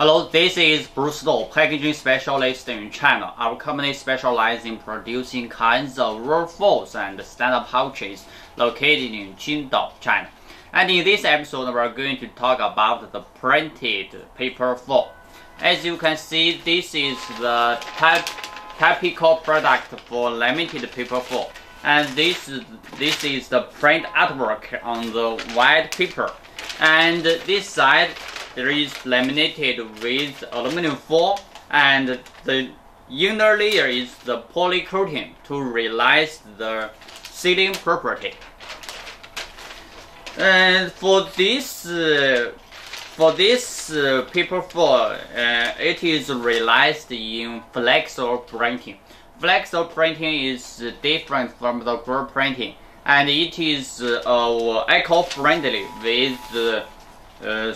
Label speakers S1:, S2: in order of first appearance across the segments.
S1: Hello, this is Bruce Dou, packaging specialist in China. Our company specializes in producing kinds of roll foils and stand-up pouches located in Qingdao, China. And in this episode, we're going to talk about the printed paper foil. As you can see, this is the type, typical product for laminated paper foil. And this, this is the print artwork on the white paper. And this side there is laminated with aluminum foil and the inner layer is the polycoating to realize the sealing property. And for this uh, for this uh, paper foil, uh, it is realized in flexo printing. Flexo printing is different from the glue printing, and it is uh, eco-friendly with uh,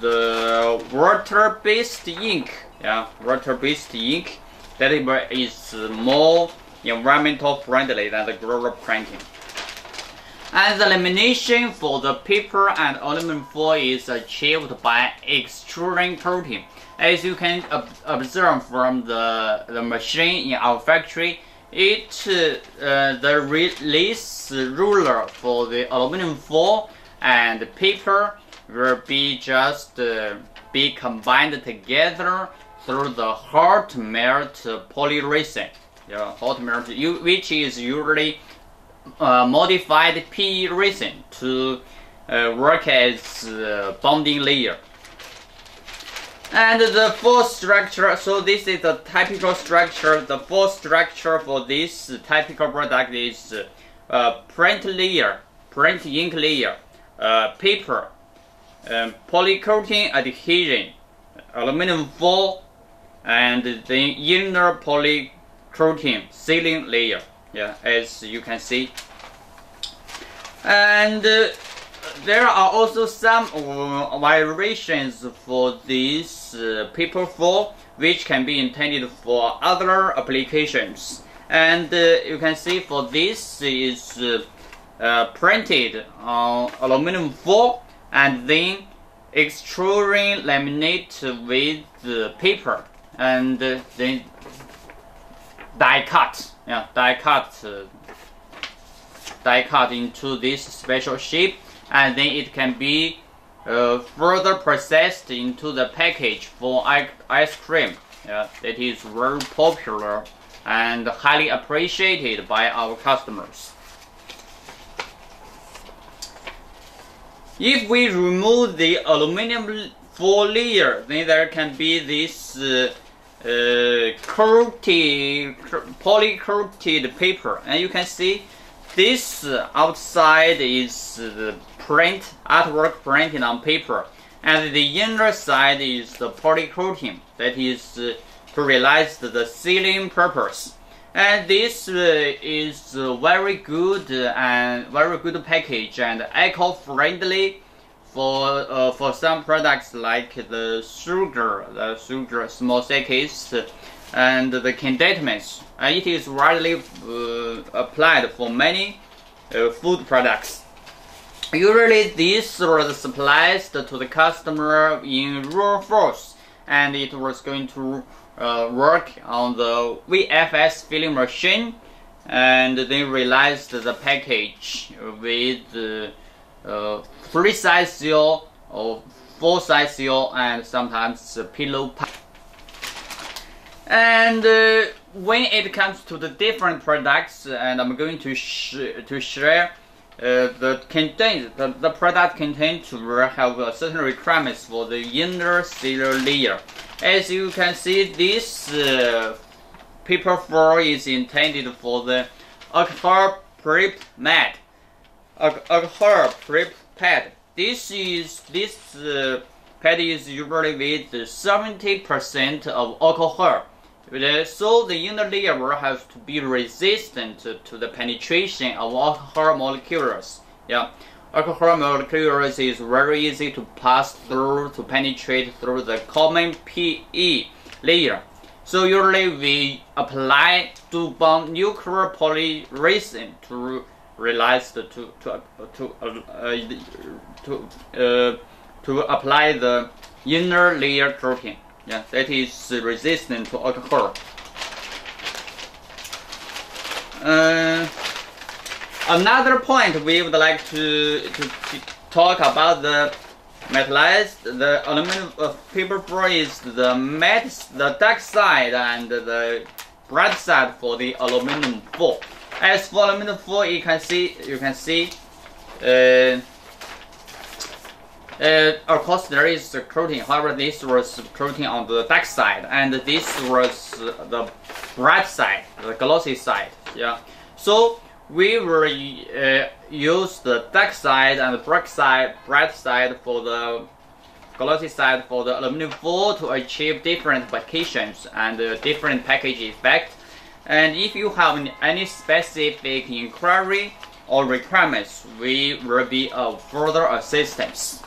S1: the water-based ink, yeah, water-based ink that is more environmental friendly than the glue printing. And the lamination for the paper and aluminum foil is achieved by extruding coating. As you can observe from the, the machine in our factory, it uh, the release ruler for the aluminum foil and paper will be just uh, be combined together through the hot melt polyresin. Yeah, hot melt, which is usually uh, modified PE resin to uh, work as uh, bonding layer. And the fourth structure, so this is the typical structure. The fourth structure for this typical product is uh, print layer, print ink layer, uh, paper, um, polycoating adhesion, aluminum foil, and the inner polycoating sealing layer. Yeah, as you can see. And uh, there are also some variations for this uh, paper foil, which can be intended for other applications. And uh, you can see for this is uh, uh, printed on aluminum foil and then extruding laminate with the paper and then die cut. Yeah die cut uh, die cut into this special shape and then it can be uh, further processed into the package for ice cream. Yeah that is very popular and highly appreciated by our customers If we remove the aluminum foil layer, then there can be this uh, uh, coated, polycoated paper. And you can see this outside is the print, artwork printed on paper. And the inner side is the polycoating, that is uh, to realize the sealing purpose. And this uh, is very good and very good package and eco-friendly for uh, for some products like the sugar, the sugar small case, and the condiments. And it is widely uh, applied for many uh, food products. Usually, these were supplied to the customer in roll foils, and it was going to uh, work on the VFS filling machine and then realized the package with uh, three side seal or four side seal and sometimes pillow and uh, when it comes to the different products and I'm going to sh to share uh, the content the, the product content will have a certain requirements for the inner sealer layer as you can see, this uh, paper foil is intended for the alcohol prep mat. Alcohol prep pad. This is this uh, pad is usually with 70% of alcohol. So the inner layer has to be resistant to the penetration of alcohol molecules. Yeah. Alcohol molecules is very easy to pass through to penetrate through the common PE layer. So usually we apply to bond nuclear polyresin to realize the, to to to uh, to uh, to apply the inner layer coating. Yeah, that is resistant to alcohol. Uh, another point we would like to, to, to talk about the metallized, the aluminum uh, paper is the matte, the dark side and the bright side for the aluminum foil. As for aluminum foil, you can see, you can see, uh, uh, of course, there is the coating. However, this was coating on the dark side, and this was the bright side, the glossy side. Yeah. So we will uh, use the dark side and the bright side, bright side for the glossy side for the aluminum foil to achieve different applications and uh, different package effect. And if you have any specific inquiry or requirements, we will be of further assistance.